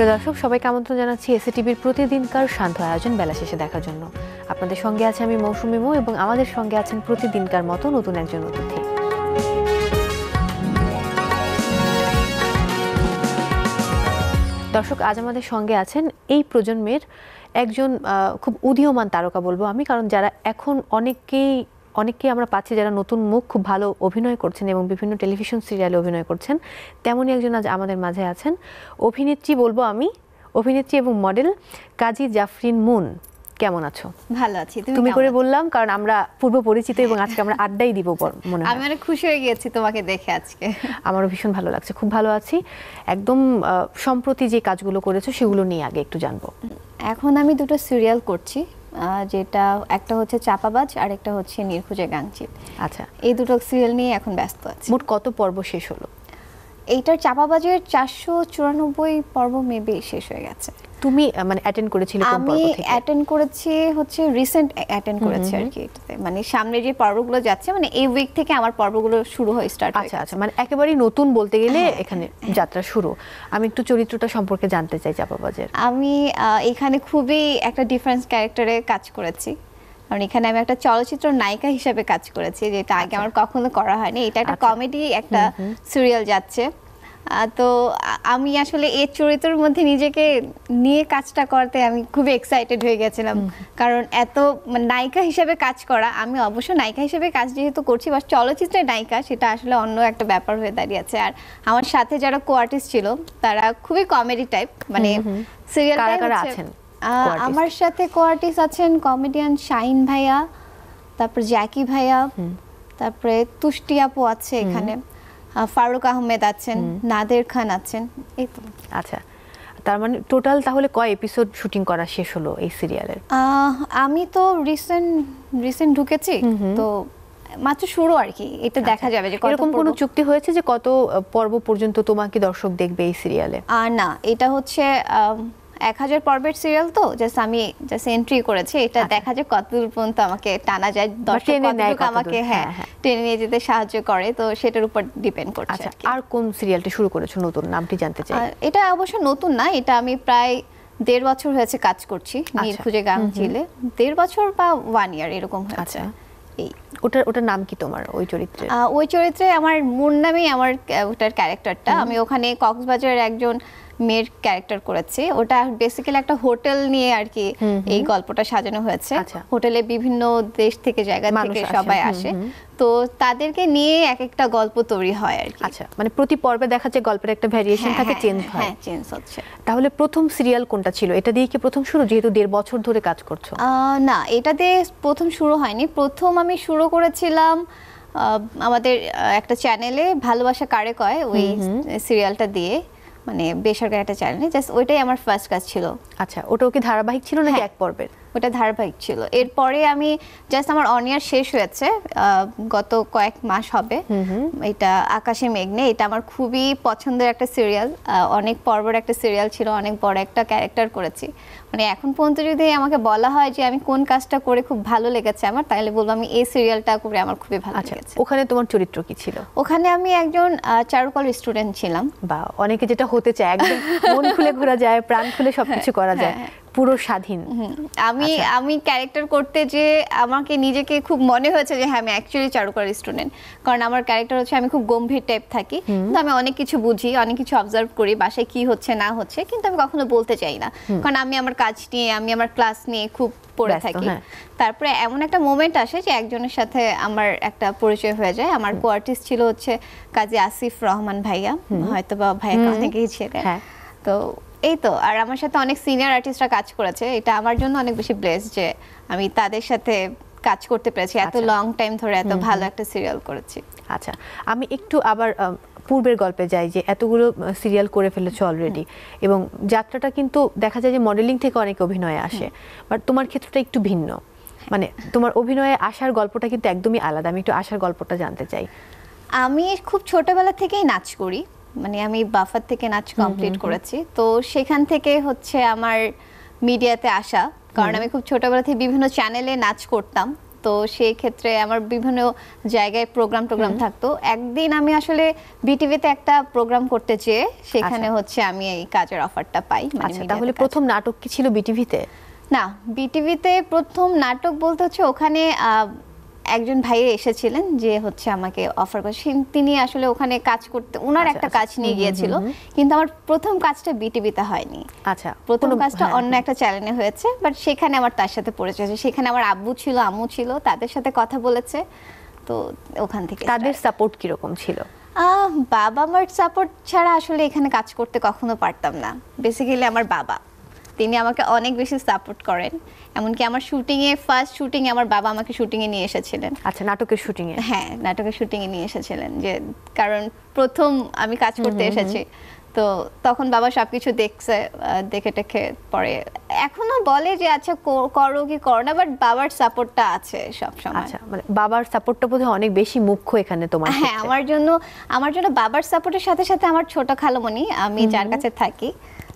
প্রিয় দর্শক, সবাইকে আমন্ত্রণ জানাচ্ছি এসএ টিভির প্রতিদিনকার শান্ত আয়োজন বেলা শেষে দেখার জন্য। আপনাদের সঙ্গে আছে আমি মৌসুমি মৌ এবং আমাদের সঙ্গে আছেন প্রতিদিনকার মতো নতুন একজন অতিথি। দর্শক, আজ আমাদের সঙ্গে আছেন এই প্রজন্মের একজন খুব উদীয়মান তারকা বলব আমি, কারণ যারা এখন অনেকেই অনেককেই আমরা পাচ্ছি যারা নতুন মুখ খুব ভালো অভিনয় করছেন এবং বিভিন্ন টেলিভিশন সিরিয়ালে অভিনয় করছেন। তেমনই একজন আজ আমাদের মাঝে আছেন। অভিনেত্রী বলব আমি অভিনেত্রী এবং মডেল কাজী জাফরিন মুন। কেমন আছো? ভালো আছি তুমি করে বললাম কারণ আমরা পূর্ব পরিচিত এবং আজকে আমরা আড্ডাই দিব মনে হয়। আমি অনেক খুশি হয়ে গিয়েছি তোমাকে দেখে আজকে। আমারও ভীষণ ভালো লাগছে খুব ভালো আছি। একদম সম্প্রতি যে কাজগুলো করেছ সেগুলো নিয়ে আগে একটু জানব। এখন আমি দুটো সিরিয়াল করছি। যেটা একটা হচ্ছে চাপাবাজ আর একটা হচ্ছে নির্খুঁজে গাংচিত আচ্ছা। এই দুটো সিরিয়াল নিয়ে এখন ব্যস্ত আছি। মোট কত পর্ব শেষ হলো? এইটার চাপাবাজের চারশো চুরানব্বই পর্ব মেবি শেষ হয়ে গেছে। তুমি মানে অ্যাটেন্ড করেছিলে কোন আমি পর্ব থেকে? অ্যাটেন্ড করেছি হচ্ছে রিসেন্ট অ্যাটেন্ড করেছি আর কি এটাতে। মানে সামনে যে পর্বগুলো যাচ্ছে মানে এই উইক থেকে আমার পর্বগুলো শুরু হয়ে স্টার্ট আচ্ছা আচ্ছা মানে একেবারেই নতুন বলতে গেলে এখানে যাত্রা শুরু। আমি একটু চরিত্রটা সম্পর্কে জানতে চাই চাপাবাজের। আমি এখানে খুবই একটা ডিফারেন্স ক্যারেক্টারে কাজ করেছি। কারণ এখানে আমি একটা চলচ্চিত্র নায়িকা হিসেবে কাজ করেছি যেটা আগে আমার কখনো করা হয়নি। এটা একটা আচ্ছা। কমেডি একটা সিরিয়াল যাচ্ছে। তো আমি আসলে এই চরিত্রের মধ্যে নিজেকে নিয়ে কাজটা করতে আমি খুবই এক্সাইটেড হয়ে গেছিলাম। কারণ এত মানে নায়িকা হিসেবে কাজ করা আমি অবশ্য নায়িকা হিসেবে কাজ যেহেতু করছি বা চলচ্চিত্রের নায়িকা সেটা আসলে অন্য একটা ব্যাপার হয়ে দাঁড়িয়েছে। আর আমার সাথে যারা কো আর্টিস্ট ছিল তারা খুবই কমেডি টাইপ মানে সিরিয়াল আছেন? আমার সাথে কো আর্টিস্ট আছেন কমেডিয়ান শাহিন ভাইয়া তারপর জ্যাকি ভাইয়া তারপরে তুষ্টি আপু আছে এখানে ফারুক আহমেদ আছেন নাদের খান আছেন এই তো। আচ্ছা তার মানে টোটাল তাহলে কয় এপিসোড শুটিং করা শেষ হলো এই সিরিয়ালের আমি তো রিসেন্ট রিসেন্ট ঢুকেছি তো মাত্র শুরু আর কি এটা দেখা যাবে যে আচ্ছা। এরকম কোনো চুক্তি হয়েছে যে কত পর্ব পর্যন্ত তোমাকে দর্শক দেখবে এই সিরিয়ালে আর না এটা হচ্ছে এক হাজার পর্বের সিরিয়াল তো জাস্ট আমি জাস্ট এন্ট্রি করেছি এটা আচ্ছা। দেখা যায় কতদূর পর্যন্ত আমাকে টানা যায় দর্শক কতটুকু আমাকে হ্যাঁ হ্যাঁ, হ্যাঁ। টেনে নিয়ে যেতে সাহায্য করে তো সেটার উপর ডিপেন্ড করছে আচ্ছা আর কোন সিরিয়ালটি শুরু করেছ নতুন? নামটি জানতে চাই। এটা অবশ্য নতুন না এটা আমি প্রায় দেড় বছর হয়েছে কাজ করছি নির্খুঁজে গান ঝিলে দেড় বছর বা ওয়ান ইয়ার এরকম হয়েছে। আচ্ছা। এই। ওটার ওটার নাম কি তোমার ওই চরিত্রে? ওই চরিত্রে আমার মুন নামেই আমার ওটার ক্যারেক্টারটা আমি ওখানে কক্সবাজারের একজন মেয়ের ক্যারেক্টার করেছি। ওটা বেসিক্যালি একটা হোটেল নিয়ে আর কি এই গল্পটা সাজানো হয়েছে। আচ্ছা। হোটেলে বিভিন্ন দেশ থেকে জায়গা থেকে সবাই আসে। তো তাদেরকে নিয়ে এক একটা গল্প তৈরি হয় আর কি আচ্ছা মানে প্রতি পর্বে দেখা যায় গল্পের একটা ভ্যারিয়েশন থাকে চেঞ্জ হয়। হ্যাঁ চেঞ্জ হচ্ছে। তাহলে প্রথম সিরিয়াল কোনটা ছিল? এটা দিয়ে কি প্রথম শুরু? যেহেতু দেড় বছর ধরে কাজ করছ। না এটাতে প্রথম শুরু হয়নি। প্রথম আমি শুরু করেছিলাম আমাদের একটা চ্যানেলে ভালোবাসা কারে কয় ওই সিরিয়ালটা দিয়ে। মানে বেসরকারি একটা চ্যানেলে জাস্ট ওইটাই আমার ফার্স্ট কাজ ছিল আচ্ছা ওটাও কি ধারাবাহিক ছিল নাকি হ্যাঁ। এক পর্বের ওটা ধারাবাহিক ছিল। এরপরে আমি জাস্ট আমার অনিয়ার শেষ হয়েছে গত কয়েক মাস হবে। এটা আকাশে মেঘনে এটা আমার খুবই পছন্দের একটা সিরিয়াল অনেক পর্বের একটা সিরিয়াল ছিল অনেক বড় একটা ক্যারেক্টার করেছি। মানে এখন পর্যন্ত যদি আমাকে বলা হয় যে আমি কোন কাজটা করে খুব ভালো লেগেছে আমার তাহলে বলব আমি এই সিরিয়ালটা করে আমার খুবই ভালো আচ্ছা লেগেছে। ওখানে তোমার চরিত্র কি ছিল? ওখানে আমি একজন চারুকল স্টুডেন্ট ছিলাম। বা অনেকে যেটা হতে চায় একদম মন খুলে ঘোরা যায় প্রাণ খুলে সবকিছু করা যায়। পুরো স্বাধীন। আমি আচ্ছা। আমি ক্যারেক্টার করতে যে আমাকে নিজেকে খুব মনে হয়েছে যে হ্যাঁ আমি অ্যাকচুয়ালি চারুকলার স্টুডেন্ট কারণ আমার ক্যারেক্টার হচ্ছে আমি খুব গম্ভীর টাইপ থাকি। কিন্তু আমি অনেক কিছু বুঝি অনেক কিছু অবজার্ভ করি বাসায় কি হচ্ছে না হচ্ছে কিন্তু আমি কখনো বলতে চাই না। কারণ আমি আমার কাজ নিয়ে আমি আমার ক্লাস নিয়ে খুব পড়ে থাকি। হ্যাঁ। তারপরে এমন একটা মোমেন্ট আসে যে একজনের সাথে আমার একটা পরিচয় হয়ে যায়। আমার কো আর্টিস্ট ছিল হচ্ছে কাজী আসিফ রহমান ভাইয়া। হয়তো বা ভাইয়া অনেকেই ছিলেন হ্যাঁ। তো এই তো আর আমার সাথে অনেক সিনিয়র আর্টিস্টরা কাজ করেছে। এটা আমার জন্য অনেক বেশি ব্লেস যে আমি তাদের সাথে কাজ করতে পেরেছি। এত আচ্ছা। লং টাইম ধরে এত ভালো একটা সিরিয়াল করেছি। আচ্ছা আমি একটু আবার পূর্বের গল্পে যাই যে এতগুলো সিরিয়াল করে ফেলেছো অলরেডি এবং যাত্রাটা কিন্তু দেখা যায় যে মডেলিং থেকে অনেক অভিনয়ে আসে। বাট তোমার ক্ষেত্রটা একটু ভিন্ন। মানে তোমার অভিনয়ে আসার গল্পটা কিন্তু একদমই আলাদা। আমি একটু আসার গল্পটা জানতে চাই। আমি খুব ছোটবেলা থেকেই নাচ করি। মানে আমি বাফার থেকে নাচ কমপ্লিট করেছি। তো সেখান থেকে হচ্ছে আমার মিডিয়াতে আসা। কারণ আমি খুব ছোটবেলা থেকে বিভিন্ন চ্যানেলে নাচ করতাম। তো সেই ক্ষেত্রে আমার বিভিন্ন জায়গায় প্রোগ্রাম টোগ্রাম থাকতো। একদিন আমি আসলে বিটিভিতে একটা প্রোগ্রাম করতে চেয়ে সেখানে আচ্ছা। হচ্ছে আমি এই কাজের অফারটা পাই মানে আচ্ছা তাহলে প্রথম নাটক কি ছিল বিটিভিতে না বিটিভিতে প্রথম নাটক বলতে হচ্ছে ওখানে একজন ভাইয়া এসেছিলেন যে হচ্ছে আমাকে অফার করেছেন তিনি আসলে ওখানে কাজ করতে ওনার আচ্ছা, একটা আচ্ছা। কাজ নিয়ে গিয়েছিল। কিন্তু আমার প্রথম কাজটা বিটিভিতে হয়নি। আচ্ছা প্রথম কাজটা হ্যাঁ, অন্য একটা চ্যানেলে হয়েছে বাট সেখানে আমার তার সাথে পরিচয় সেখানে আমার আব্বু ছিল আম্মু ছিল তাদের সাথে কথা বলেছে। তো ওখান থেকে তাদের। সাপোর্ট কীরকম ছিল? বাবা মার সাপোর্ট ছাড়া আসলে এখানে কাজ করতে কখনো পারতাম না। বেসিক্যালি আমার বাবা। তিনি আমাকে অনেক বেশি সাপোর্ট করেন। এমনকি আমার শুটিংয়ে ফার্স্ট শুটিংয়ে আমার বাবা আমাকে শুটিংয়ে নিয়ে এসেছিলেন। আচ্ছা নাটকের শুটিং এ? হ্যাঁ নাটকের শুটিংয়ে নিয়ে এসেছিলেন। যে কারণ প্রথম আমি কাজ করতে এসেছি। তো তখন বাবা সবকিছু দেখছে দেখে টেখে পরে। এখনও বলে যে আচ্ছা করো কি করো না? বাট বাবার সাপোর্টটা আছে সব সময় আচ্ছা মানে বাবার সাপোর্টটা বোধহয় অনেক বেশি মুখ্য এখানে তোমার হ্যাঁ আমার জন্য আমার জন্য বাবার সাপোর্টের সাথে সাথে আমার ছোট খালামণি আমি যার কাছে থাকি।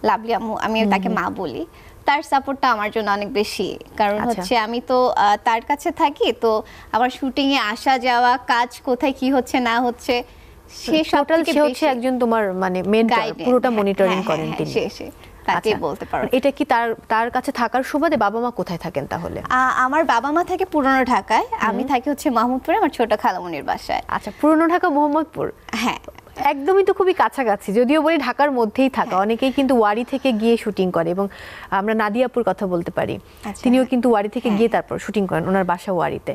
লাভলি আম্মু আমি তাকে মা বলি। তার সাপোর্টটা আমার জন্য অনেক বেশি। কারণ আচ্ছা। হচ্ছে আমি তো তার কাছে থাকি তো আমার শুটিং এ আসা যাওয়া কাজ কোথায় কি হচ্ছে না হচ্ছে সে টোটাল সে হচ্ছে একজন তোমার মানে মেন্টর পুরোটা হ্যাঁ, মনিটরিং হ্যাঁ, করেন হ্যাঁ, তিনি। সে সে তাকে আচ্ছা, বলতে পারো। এটা কি তার তার কাছে থাকার সুবাদে বাবা মা কোথায় থাকেন তাহলে? আমার বাবা মা থাকে পুরনো ঢাকায় আমি থাকি হচ্ছে মাহমুদপুরে আমার ছোট খালামণির বাসায়। আচ্ছা পুরনো ঢাকা মোহাম্মদপুর? হ্যাঁ। একদমই তো খুবই কাছাকাছি যদিও বলি ঢাকার মধ্যেই থাকা হ্যাঁ। অনেকেই কিন্তু ওয়ারি থেকে গিয়ে শুটিং করে এবং আমরা নাদিয়াপুর কথা বলতে পারি আচ্ছা। তিনিও কিন্তু ওয়ারি থেকে হ্যাঁ। গিয়ে তারপর শুটিং করেন ওনার বাসা ওয়ারিতে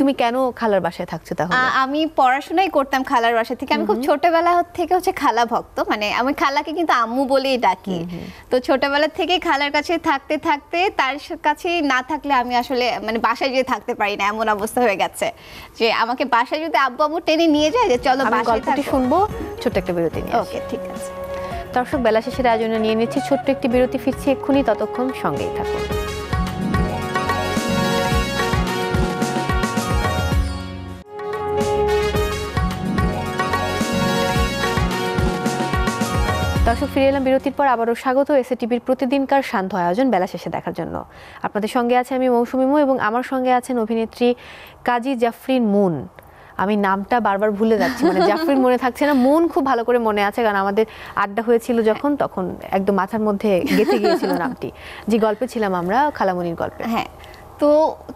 তুমি কেন খালার বাসায় থাকছো তাহলে? আমি পড়াশোনাই করতাম খালার বাসা থেকে। আমি খুব ছোটবেলা থেকে হচ্ছে খালা ভক্ত। মানে আমি খালাকে কিন্তু আম্মু বলেই ডাকি। তো ছোটবেলা থেকে খালার কাছে থাকতে থাকতে তার কাছে না থাকলে আমি আসলে মানে বাসায় যেয়ে থাকতে পারি না। এমন অবস্থা হয়ে গেছে যে আমাকে বাসায় যদি আব্বু আব্বু টেনে নিয়ে যায় যে চলো আমি গল্পটি শুনব ছোট্ট একটা বিরতি নিয়ে ওকে ঠিক আছে। দর্শক বেলা শেষের আয়োজনে নিয়ে নিচ্ছি ছোট্ট একটি বিরতি ফিরছি এক্ষুনি। ততক্ষণ সঙ্গেই থাকুন। দর্শক, ফিরে এলাম বিরতির পর আবারও স্বাগত এসএ টিভির প্রতিদিনকার শান্ত আয়োজন বেলা শেষে দেখার জন্য। আপনাদের সঙ্গে আছে আমি মৌসুমি মু এবং আমার সঙ্গে আছেন অভিনেত্রী কাজী জাফরিন মুন। আমি নামটা বারবার ভুলে যাচ্ছি মানে জাফরিন মনে থাকছে না। মন খুব ভালো করে মনে আছে, কারণ আমাদের আড্ডা হয়েছিল যখন, তখন একদম মাথার মধ্যে গেঁথে গিয়েছিল নামটি। যে গল্পে ছিলাম আমরা, খালামুনির গল্পে। হ্যাঁ তো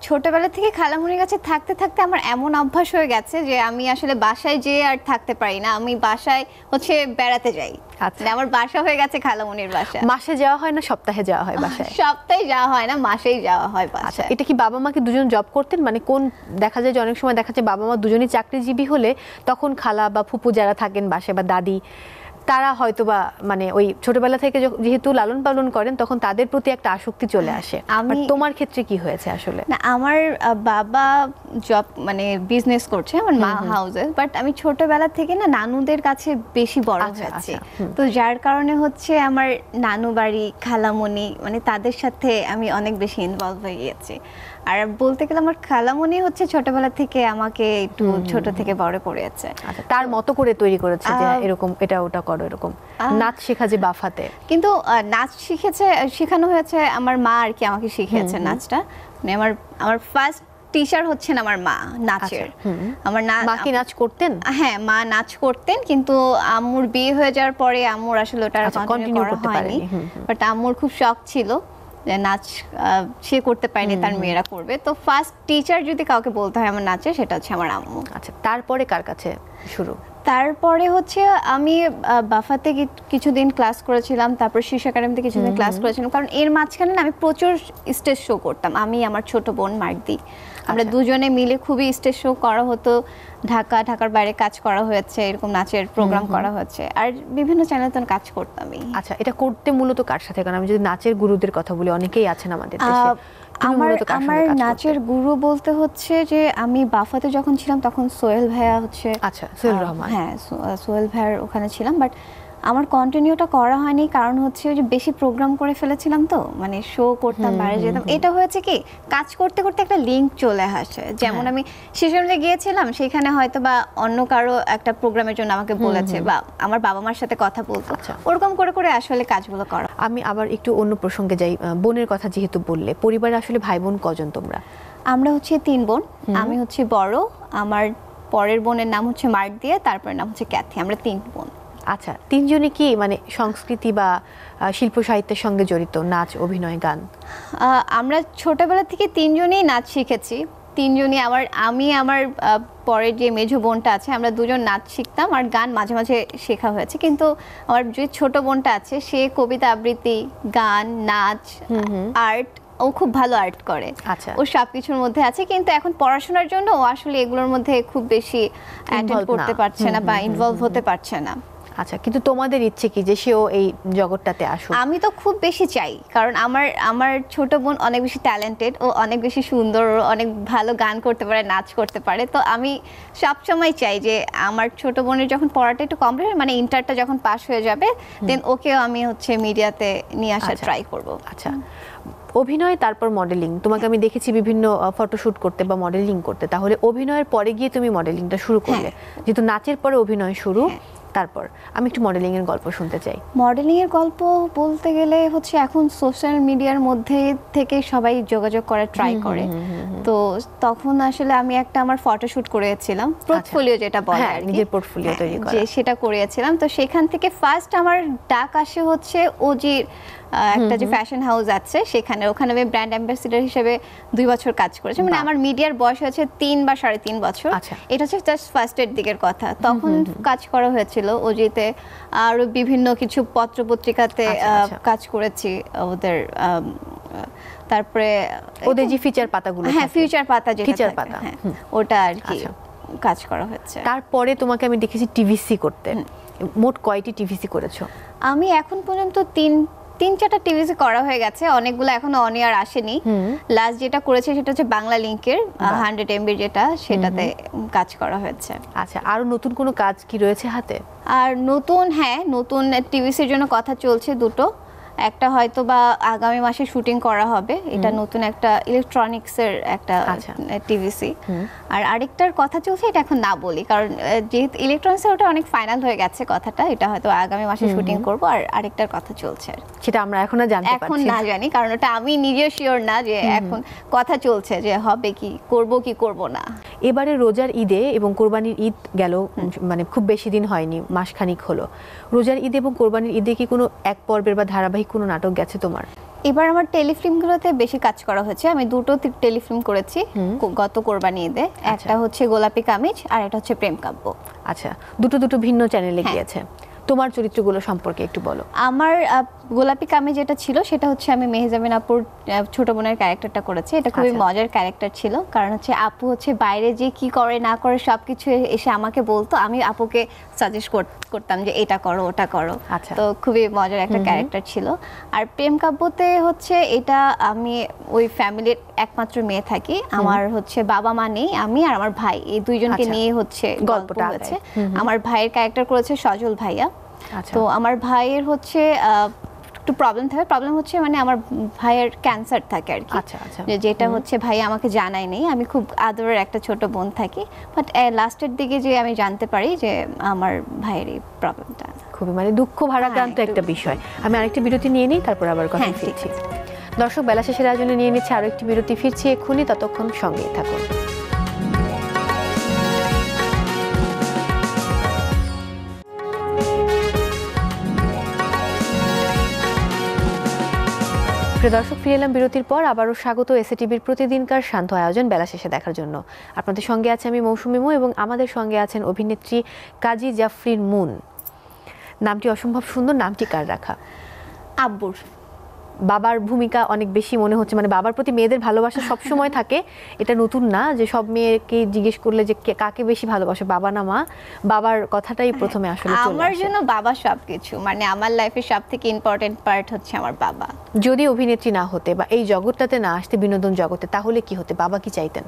ছোটবেলা থেকে খালামুনির কাছে থাকতে থাকতে আমার এমন অভ্যাস হয়ে গেছে যে আমি আসলে বাসায় যেয়ে আর থাকতে পারি না। আমি বাসায় হচ্ছে বেড়াতে যাই। আচ্ছা। মানে আমার বাসা হয়ে গেছে খালামুনির বাসা। মাসে যাওয়া হয় না সপ্তাহে যাওয়া হয় বাসায়? সপ্তাহে যাওয়া হয় না মাসেই যাওয়া হয় আচ্ছা বাসায়। এটা কি বাবা মা কি দুজন জব করতেন? মানে কোন দেখা যায় যে অনেক সময় দেখা যায় বাবা মা দুজনই চাকরিজীবী হলে তখন খালা বা ফুপু যারা থাকেন বাসে বা দাদি তারা হয়তো বা মানে ওই ছোটবেলা থেকে যেহেতু লালন পালন করেন তখন তাদের প্রতি একটা আসক্তি চলে আসে। আমি- তোমার ক্ষেত্রে কি হয়েছে আসলে? না আমার বাবা জব মানে বিজনেস করছে আমার মা হাউসে বাট আমি ছোটবেলা থেকে না নানুদের কাছে বেশি বড় আচ্ছা, হয়েছি। আচ্ছা, তো যার কারণে হচ্ছে আমার নানু বাড়ি খালামণি মানে তাদের সাথে আমি অনেক বেশি ইনভলভ হয়ে গিয়েছি। আর বলতে গেলে আমার খালামণি হচ্ছে ছোটবেলা থেকে আমাকে একটু ছোট থেকে বড় করেছে। আচ্ছা তার মতো করে তৈরি করেছে যে এরকম এটা ওটা করো এরকম। নাচ শেখা যে বাফাতে। কিন্তু নাচ শিখেছে শেখানো হয়েছে আমার মা আর কি আমাকে শিখিয়েছে নাচটা। মানে আমার আমার ফার্স্ট টিচার হচ্ছেন আমার মা নাচের। আচ্ছা, আমার না মা কি নাচ করতেন? হ্যাঁ মা নাচ করতেন কিন্তু আম্মুর বিয়ে হয়ে যাওয়ার পরে আম্মুর আসলে ওটা আচ্ছা, কন্টিনিউ করতে পারেনি, বাট আম্মুর খুব শখ ছিল। নাচ সে করতে পারেনি তার মেয়েরা করবে। তো ফার্স্ট টিচার যদি কাউকে বলতে হয় আমার নাচে সেটা হচ্ছে আমার আম্মু। আচ্ছা তারপরে কার কাছে শুরু? তারপরে হচ্ছে আমি বাফাতে কিছুদিন ক্লাস করেছিলাম তারপর শীর্ষ একাডেমিতে কিছুদিন ক্লাস করেছিলাম। কারণ এর মাঝখানে না আমি প্রচুর স্টেজ শো করতাম। আমি আমার ছোট বোন মার্দি। আমরা আচ্ছা। দুজনে মিলে খুবই স্টেজ শো করা হতো ঢাকা ঢাকার বাইরে কাজ করা হয়েছে এরকম নাচের প্রোগ্রাম করা হয়েছে আর বিভিন্ন চ্যানেলে তো কাজ করতামই আচ্ছা এটা করতে মূলত কার সাথে? কারণ আমি যদি নাচের গুরুদের কথা বলি অনেকেই আছেন আমাদের দেশে। আমার আমার নাচের গুরু বলতে হচ্ছে যে আমি বাফাতে যখন ছিলাম তখন সোহেল ভাইয়া হচ্ছে আচ্ছা সোহেল রহমান। হ্যাঁ সোহেল ভাইয়ার ওখানে ছিলাম বাট আমার কন্টিনিউটা করা হয়নি কারণ হচ্ছে ওই যে বেশি প্রোগ্রাম করে ফেলেছিলাম তো মানে শো করতাম বাইরে যেতাম। এটা হয়েছে কি কাজ করতে করতে একটা লিঙ্ক চলে আসে। যেমন হ্যাঁ। আমি শিশুমে গিয়েছিলাম সেখানে হয়তো বা অন্য কারও একটা প্রোগ্রামের জন্য আমাকে বলেছে বা আমার বাবা মার সাথে কথা বলতো। আচ্ছা। ওরকম করে করে আসলে কাজগুলো করা। আমি আবার একটু অন্য প্রসঙ্গে যাই। বোনের কথা যেহেতু বললে পরিবারে আসলে ভাই বোন কজন তোমরা? আমরা হচ্ছে তিন বোন। আমি হচ্ছে বড় আমার পরের বোনের নাম হচ্ছে মার্ক দিয়ে তারপরের নাম হচ্ছে ক্যাথি। আমরা তিন বোন। আচ্ছা তিনজনে কি মানে সংস্কৃতি বা শিল্প সাহিত্যের সঙ্গে জড়িত? নাচ অভিনয় গান? আমরা ছোটবেলা থেকে তিনজনেই নাচ শিখেছি। তিনজনই আমার আমি আমার পরের যে মেজো বোনটা আছে আমরা দুজন নাচ শিখতাম আর গান মাঝে মাঝে শেখা হয়েছে। কিন্তু আমার যে ছোট বোনটা আছে সে কবিতা আবৃত্তি গান নাচ আর্ট ও খুব ভালো আর্ট করে। আচ্ছা। ও সব কিছুর মধ্যে আছে কিন্তু এখন পড়াশোনার জন্য ও আসলে এগুলোর মধ্যে খুব বেশি অ্যাটেন্ড করতে পারছে না বা ইনভলভ হতে পারছে না। আচ্ছা কিন্তু তোমাদের ইচ্ছে কি যে সেও এই জগৎটাতে আসুক? আমি তো খুব বেশি চাই কারণ আমার আমার ছোট বোন অনেক বেশি ট্যালেন্টেড ও অনেক বেশি সুন্দর ও অনেক ভালো গান করতে পারে নাচ করতে পারে তো আমি সবসময় চাই যে আমার ছোট বোনের যখন পড়াটা একটু কমপ্লিট হয় মানে ইন্টারটা যখন পাশ হয়ে যাবে দেন ওকেও আমি হচ্ছে মিডিয়াতে নিয়ে আসার আচ্ছা। ট্রাই করব। আচ্ছা। অভিনয় তারপর মডেলিং তোমাকে আমি দেখেছি বিভিন্ন ফটোশুট করতে বা মডেলিং করতে তাহলে অভিনয়ের পরে গিয়ে তুমি মডেলিংটা শুরু করলে। যেহেতু নাচের পরে অভিনয় শুরু তারপর আমি একটু মডেলিং এর গল্প শুনতে চাই। মডেলিং এর গল্প বলতে গেলে হচ্ছে এখন সোশ্যাল মিডিয়ার মধ্যে থেকে সবাই যোগাযোগ করার ট্রাই করে। তো তখন আসলে আমি একটা আমার ফটোশুট করেছিলাম পোর্টফোলিও যেটা বলে হ্যাঁ, আর নিজের portfolio হ্যাঁ, তৈরি করা। যে সেটা করেছিলাম। তো সেখান থেকে ফার্স্ট আমার ডাক আসে হচ্ছে ওজির একটা যে ফ্যাশন হাউস আছে সেখানে ওখানে আমি ব্র্যান্ড অ্যাম্বাসিডার হিসেবে দুই বছর কাজ করেছি। মানে আমার মিডিয়ার বয়স হচ্ছে তিন বা সাড়ে তিন বছর। আচ্ছা। এটা হচ্ছে জাস্ট ফার্স্টের দিকের কথা। তখন কাজ করা হয়েছিল ওজিতে আরও বিভিন্ন কিছু পত্র পত্রিকাতে আচ্ছা, আচ্ছা। কাজ করেছি ওদের তারপরে ওদের যে ফিচার পাতাগুলো হ্যাঁ থাকে। ফিউচার পাতা যে ফিচার পাতা হ্যাঁ, ওটা আর কি। কাজ করা হয়েছে। তারপরে তোমাকে আমি দেখেছি টিভিসি করতে। মোট কয়টি টিভিসি করেছ? আমি এখন পর্যন্ত তিন তিন চারটা টিভিসি করা হয়ে গেছে অনেকগুলো এখনও অন ইয়ার আসেনি। লাস্ট যেটা করেছে সেটা হচ্ছে বাংলা লিংকের হান্ড্রেড এমবি যেটা সেটাতে কাজ করা হয়েছে। আচ্ছা আরও নতুন কোনো কাজ কি রয়েছে হাতে? আর নতুন হ্যাঁ নতুন টিভিসির জন্য কথা চলছে দুটো। একটা হয়তো বা আগামী মাসে শুটিং করা হবে। এটা নতুন একটা ইলেকট্রনিক্সের একটা আচ্ছা। টিভিসি আর আরেকটার কথা চলছে এটা এখন না বলি। কারণ যেহেতু ইলেকট্রনিক্সের ওটা অনেক ফাইনাল হয়ে গেছে কথাটা এটা হয়তো আগামী মাসে শুটিং করব। আর আরেকটার কথা চলছে সেটা আমরা এখন জানতে এখন না জানি কারণ ওটা আমি নিজেও শিওর না যে এখন কথা চলছে যে হবে কি করব কি করব না। এবারে রোজার ঈদে এবং কোরবানির ঈদ গেল মানে খুব বেশি দিন হয়নি মাসখানিক হলো। রোজার ঈদ এবং কোরবানির ঈদে কি কোনো এক পর্বের বা ধারাবাহিক কোনো নাটক গেছে তোমার? এবার আমার টেলিফিল্মগুলোতে বেশি কাজ করা হয়েছে। আমি দুটো টেলিফিল্ম করেছি গত কোরবানি ঈদে। একটা হচ্ছে গোলাপি কামিজ আর একটা হচ্ছে প্রেম কাব্য। আচ্ছা দুটো দুটো ভিন্ন চ্যানেলে। গিয়েছে। তোমার চরিত্রগুলো সম্পর্কে একটু বলো। আমার গোলাপি কামিজ যেটা ছিল সেটা হচ্ছে আমি মেহজাবিন আপুর ছোট বোনের ক্যারেক্টারটা করেছি। এটা খুবই আচ্ছা। মজার ক্যারেক্টার ছিল। কারণ হচ্ছে আপু হচ্ছে বাইরে যে কি করে না করে সবকিছু এসে আমাকে বলতো। আমি আপুকে সাজেস্ট করতাম যে এটা করো ওটা করো। আচ্ছা। তো খুবই মজার একটা ক্যারেক্টার ছিল। আর প্রেম কাব্যতে হচ্ছে এটা আমি ওই ফ্যামিলির একমাত্র মেয়ে থাকি। আমার হচ্ছে বাবা মা নেই আমি আর আমার ভাই। এই দুইজনকে আচ্ছা। নিয়ে হচ্ছে গল্পটা। হয়েছে। আমার ভাইয়ের ক্যারেক্টার করেছে সজল ভাইয়া। তো আমার ভাইয়ের হচ্ছে আহ, একটু প্রবলেম থাকে। প্রবলেম হচ্ছে মানে আমার ভাইয়ের ক্যান্সার থাকে আর কি। আচ্ছা, আচ্ছা। যেটা হচ্ছে ভাই আমাকে জানায় নেই। আমি খুব আদরের একটা ছোট বোন থাকি। বাট লাস্টের দিকে যে আমি জানতে পারি যে আমার ভাইয়ের এই প্রবলেমটা খুবই মানে দুঃখ ভারাক্রান্ত হ্যাঁ, একটা বিষয়। আমি আরেকটি বিরতি নিয়ে নিই তারপর আবার কথা হ্যাঁ, ফিরছি। দর্শক বেলা শেষের আয়োজনে নিয়ে নিচ্ছে আরও একটি বিরতি। ফিরছি এক্ষুনি ততক্ষণ সঙ্গেই থাকুন। প্রিয় দর্শক, ফিরে এলাম বিরতির পর। আবারও স্বাগত এসএ টিভির প্রতিদিনকার শান্ত আয়োজন বেলা শেষে দেখার জন্য। আপনাদের সঙ্গে আছে আমি মৌসুমি মো এবং আমাদের সঙ্গে আছেন অভিনেত্রী কাজী জাফরিন মুন। নামটি অসম্ভব সুন্দর, নামটি কার রাখা আব্বুর। বাবার ভূমিকা অনেক বেশি মনে হচ্ছে। মানে বাবার প্রতি মেয়েদের ভালোবাসা সব সময় থাকে। এটা নতুন না যে সব মেয়েকে জিজ্ঞেস করলে যে কাকে বেশি ভালোবাসে বাবা না মা? বাবার কথাটাই প্রথমে আসলে আমার জন্য বাবা সবকিছু। মানে আমার লাইফের সব থেকে ইম্পর্টেন্ট পার্ট হচ্ছে আমার বাবা। যদি অভিনেত্রী না হতে বা এই জগৎটাতে না আসতে বিনোদন জগতে তাহলে কি হতে? বাবা কি চাইতেন?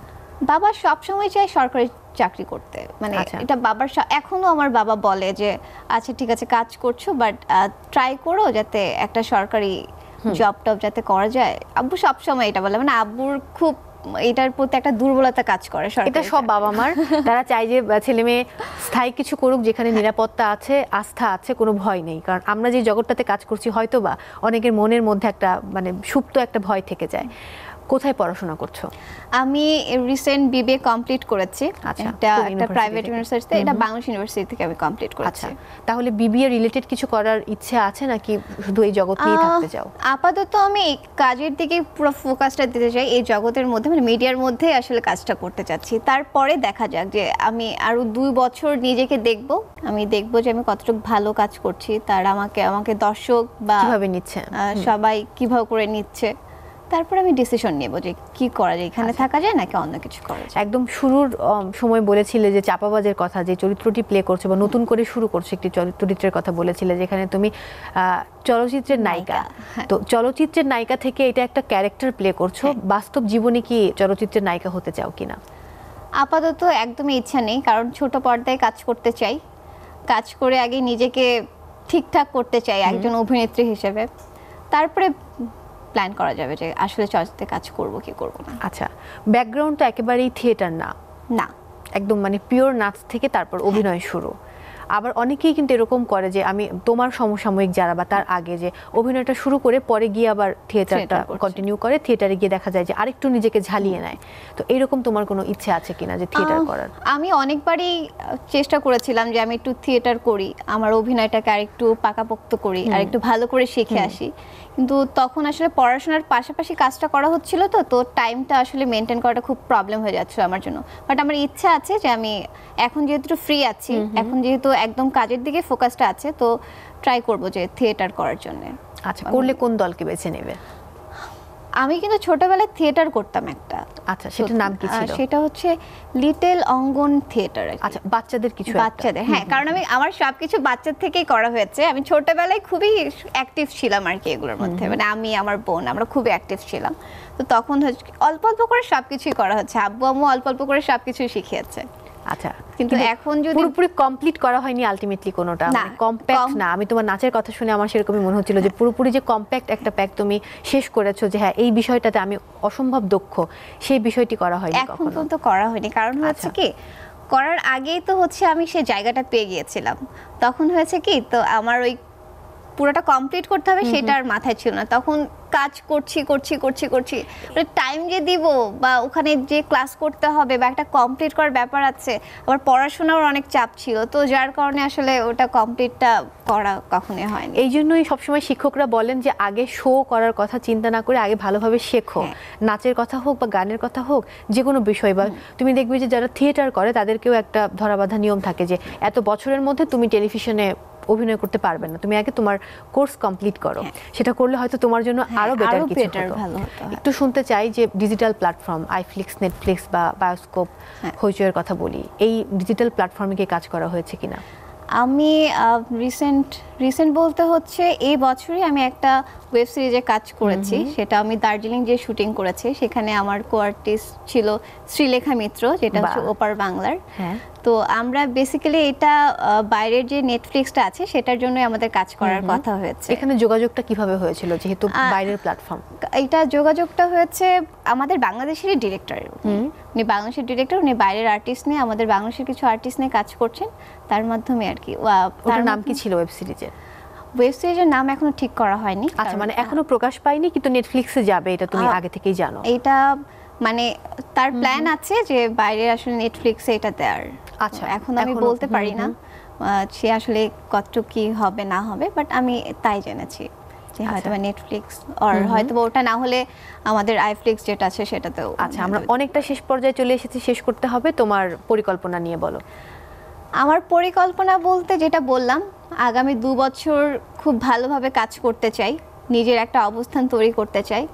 বাবা সবসময় চাই সরকারি চাকরি করতে। মানে আচ্ছা। এটা বাবার এখনও আমার বাবা বলে যে আচ্ছা ঠিক আছে কাজ করছ বাট ট্রাই করো যাতে একটা সরকারি জব টব যাতে করা যায় আব্বু সবসময় এটা বলে। মানে আব্বুর খুব এটার প্রতি একটা দুর্বলতা কাজ করে এটা সব বাবা মার তারা চায় যে ছেলে মেয়ে স্থায়ী কিছু করুক যেখানে নিরাপত্তা আছে আস্থা আছে কোনো ভয় নেই। কারণ আমরা যে জগৎটাতে কাজ করছি হয়তো বা অনেকের মনের মধ্যে একটা মানে সুপ্ত একটা ভয় থেকে যায়। কোথায় পড়াশোনা করছ? আমি রিসেন্ট বিবিএ কমপ্লিট করেছি। আচ্ছা, এটা একটা প্রাইভেট? ইউনিভার্সিটি এটা বাংলাদেশ ইউনিভার্সিটি থেকে আমি কমপ্লিট করেছি। আচ্ছা তাহলে বিবিএ রিলেটেড কিছু করার ইচ্ছে আছে নাকি শুধু এই জগৎ নিয়ে থাকতে চাও? আপাতত আমি কাজের দিকে পুরো ফোকাসটা দিতে চাই এই জগতের মধ্যে মানে মিডিয়ার মধ্যে আসলে কাজটা করতে চাচ্ছি। তারপরে দেখা যাক যে আমি আরও দুই বছর নিজেকে দেখব। আমি দেখব যে আমি কতটুকু ভালো কাজ করছি তার আমাকে আমাকে দর্শক বা কীভাবে নিচ্ছে? সবাই কীভাবে করে নিচ্ছে। তারপর আমি ডিসিশন নেব যে কি করা যায় এখানে আচ্ছা। থাকা যায় নাকি অন্য কিছু করা যায় একদম শুরুর সময় বলেছিলে যে চাপাবাজের কথা যে চরিত্রটি প্লে করছে বা নতুন করে শুরু করছে একটি চরিত্রের কথা বলেছিলে যেখানে তুমি চলচ্চিত্রের নায়িকা হ্যাঁ। তো চলচ্চিত্রের নায়িকা থেকে এটা একটা ক্যারেক্টার প্লে করছ হ্যাঁ। বাস্তব জীবনে কি চলচ্চিত্রের নায়িকা হতে চাও কিনা আপাতত একদমই ইচ্ছা নেই কারণ ছোট পর্দায় কাজ করতে চাই কাজ করে আগে নিজেকে ঠিকঠাক করতে চাই একজন অভিনেত্রী হিসেবে তারপরে প্ল্যান করা যাবে যে আসলে চলচ্চিত্রে কাজ করব কি করব না। আচ্ছা ব্যাকগ্রাউন্ড তো একেবারেই থিয়েটার না? না। একদম মানে পিওর নাচ থেকে তারপর হ্যাঁ। অভিনয় শুরু। আবার অনেকেই কিন্তু এরকম করে যে আমি তোমার সমসাময়িক যারা বা তার আগে যে অভিনয়টা শুরু করে পরে গিয়ে আবার থিয়েটারটা কন্টিনিউ করে থিয়েটারে গিয়ে দেখা যায় যে আরেকটু নিজেকে ঝালিয়ে নেয়। তো এরকম তোমার কোনো ইচ্ছে আছে কিনা যে থিয়েটার করার? আমি অনেকবারই চেষ্টা করেছিলাম যে আমি একটু থিয়েটার করি আমার অভিনয়টাকে আরেকটু পাকাপোক্ত করি আর একটু ভালো করে শিখে আসি। কিন্তু তখন আসলে পড়াশোনার পাশাপাশি কাজটা করা হচ্ছিল তো তো টাইমটা আসলে মেনটেন করাটা খুব প্রবলেম হয়ে যাচ্ছিল আমার জন্য। বাট আমার ইচ্ছা আছে যে আমি এখন যেহেতু ফ্রি আছি এখন যেহেতু একদম কাজের দিকে ফোকাসটা আছে তো ট্রাই করব যে থিয়েটার করার জন্য। আচ্ছা করলে কোন দলকে বেছে নেবে? আমি কিন্তু ছোটবেলায় থিয়েটার করতাম একটা। আচ্ছা সেটার নাম কি ছিল? সেটা হচ্ছে লিটল অঙ্গন থিয়েটার আচ্ছা বাচ্চাদের কিছু বাচ্চাদের হ্যাঁ কারণ আমি আমার সবকিছু বাচ্চার থেকেই করা হয়েছে। আমি ছোটবেলায় খুবই অ্যাক্টিভ ছিলাম আর কি এগুলোর মধ্যে। মানে আমি আমার বোন আমরা খুবই অ্যাক্টিভ ছিলাম। তো তখন হচ্ছে অল্প অল্প করে সবকিছুই করা হচ্ছে। আব্বু আম্মু অল্প অল্প করে সবকিছুই শিখিয়েছে। আচ্ছা কিন্তু এখন যদি পুরোপুরি কমপ্লিট করা হয়নি আলটিমেটলি কোনোটা। কম্প্যাক্ট না। আমি তোমার নাচের কথা শুনে আমার সেরকমই মনে হচ্ছিল যে পুরোপুরি যে কম্প্যাক্ট একটা প্যাক তুমি শেষ করেছ যে হ্যাঁ এই বিষয়টাতে আমি অসম্ভব দক্ষ সেই বিষয়টি করা হয়নি এখন পর্যন্ত করা হয়নি। কারণ হচ্ছে আচ্ছা। কি করার আগেই তো হচ্ছে আমি সেই জায়গাটা পেয়ে গিয়েছিলাম। তখন হয়েছে কি তো আমার ওই পুরোটা কমপ্লিট করতে হবে সেটা আর মাথায় ছিল না। তখন কাজ করছি করছি করছি করছি। টাইম যে দিব বা ওখানে যে ক্লাস করতে হবে বা একটা কমপ্লিট করার ব্যাপার আছে আবার পড়াশোনার অনেক চাপ ছিল তো যার কারণে আসলে ওটা কমপ্লিটটা করা কখনোই হয়নি। এই জন্যই সবসময় শিক্ষকরা বলেন যে আগে শো করার কথা চিন্তা না করে আগে ভালোভাবে শেখো। হ্যাঁ। নাচের কথা হোক বা গানের কথা হোক যে কোনো বিষয় বা তুমি দেখবে যে যারা থিয়েটার করে তাদেরকেও একটা ধরাবাধা নিয়ম থাকে যে এত বছরের মধ্যে তুমি টেলিভিশনে অভিনয় করতে পারবে না। তুমি আগে তোমার কোর্স কমপ্লিট করো। হ্যাঁ। সেটা করলে হয়তো তোমার জন্য হ্যাঁ, আরও বেটার কিছু হতো। হ্যাঁ। একটু শুনতে চাই যে ডিজিটাল প্ল্যাটফর্ম আইফ্লিক্স নেটফ্লিক্স বা বায়োস্কোপ। হইচয়ের কথা বলি। এই ডিজিটাল প্ল্যাটফর্মে কি কাজ করা হয়েছে কিনা? আমি রিসেন্ট রিসেন্ট বলতে হচ্ছে এই বছরই আমি একটা ওয়েব সিরিজে কাজ করেছি। সেটা আমি দার্জিলিং যে শুটিং করেছি সেখানে আমার কো আর্টিস্ট ছিল শ্রীলেখা মিত্র যেটা হচ্ছে ওপার বাংলার। হ্যাঁ। তো আমরা বেসিক্যালি এটা বাইরের যে নেটফ্লিক্সটা আছে সেটার জন্যই আমাদের কাজ করার কথা হয়েছে। এখানে যোগাযোগটা কীভাবে হয়েছিল যেহেতু বাইরের প্ল্যাটফর্ম এটা যোগাযোগটা হয়েছে আমাদের বাংলাদেশেরই ডিরেক্টর উনি বাংলাদেশের ডিরেক্টর উনি বাইরের আর্টিস্ট নিয়ে আমাদের বাংলাদেশের কিছু আর্টিস্ট নিয়ে কাজ করছেন। তার মাধ্যমে আর কি তার নাম কি ছিল ওয়েব সিরিজের ওয়েব সিরিজের নাম এখনও ঠিক করা হয়নি আচ্ছা মানে এখনও প্রকাশ পায়নি কিন্তু নেটফ্লিক্সে যাবে এটা তুমি আগে থেকেই জানো। এটা মানে তার প্ল্যান আছে যে বাইরে আসলে নেটফ্লিক্সে এটা দেওয়ার আচ্ছা, এখন আমি বলতে পারি না সে আসলে কতটুকু কি হবে না হবে বাট আমি তাই জেনেছি যে হয়তো বা নেটফ্লিক্স আর হয়তো ওটা না হলে আমাদের আইফ্লিক্স যেটা আছে সেটাতেও আচ্ছা আমরা অনেকটা শেষ পর্যায়ে চলে এসেছি শেষ করতে হবে তোমার পরিকল্পনা নিয়ে বলো। আমার পরিকল্পনা বলতে যেটা বললাম আগামী দু বছর খুব ভালোভাবে কাজ করতে চাই নিজের একটা অবস্থান তৈরি করতে চাই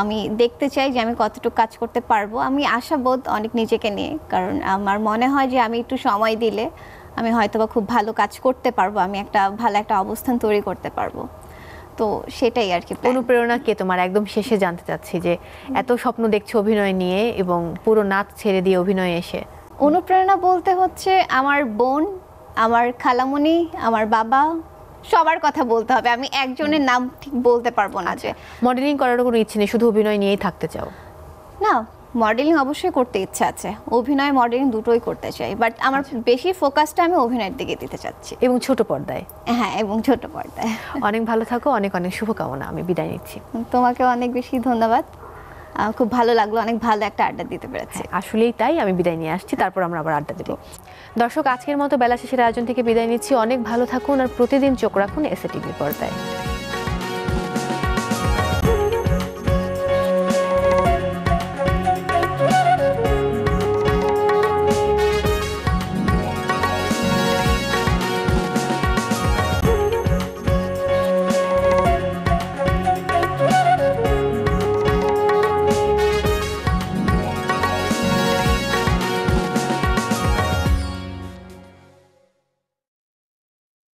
আমি দেখতে চাই যে আমি কতটুকু কাজ করতে পারব। আমি আশাবোধ অনেক নিজেকে নিয়ে কারণ আমার মনে হয় যে আমি একটু সময় দিলে আমি হয়তোবা খুব ভালো কাজ করতে পারব আমি একটা ভালো একটা অবস্থান তৈরি করতে পারব। তো সেটাই আর কি অনুপ্রেরণা কে তোমার? একদম শেষে জানতে চাচ্ছি যে এত স্বপ্ন দেখছ অভিনয় নিয়ে এবং পুরো নাচ ছেড়ে দিয়ে অভিনয়ে এসে। অনুপ্রেরণা বলতে হচ্ছে আমার বোন আমার খালামণি আমার বাবা সবার কথা বলতে হবে। আমি একজনের নাম ঠিক বলতে পারব না যে। মডেলিং করারও কোনো ইচ্ছে নেই শুধু অভিনয় নিয়েই থাকতে চাও? না মডেলিং অবশ্যই করতে ইচ্ছা আছে। অভিনয় মডেলিং দুটোই করতে চাই। বাট আমার বেশি ফোকাসটা আমি অভিনয়ের দিকে দিতে চাচ্ছি। এবং ছোট পর্দায়? হ্যাঁ এবং ছোট পর্দায়। অনেক ভালো থাকো অনেক অনেক শুভকামনা। আমি বিদায় নিচ্ছি। তোমাকে অনেক বেশি ধন্যবাদ। খুব ভালো লাগল, অনেক ভালো একটা আড্ডা দিতে পেরেছি। আসলেই তাই, আমি বিদায় নিয়ে আসছি, তারপর আমরা আবার আড্ডা দেব। দর্শক, আজকের মতো বেলা শেষের আয়োজন থেকে বিদায় নিচ্ছি। অনেক ভালো থাকুন আর প্রতিদিন চোখ রাখুন এসএ টিভি পর্দায়।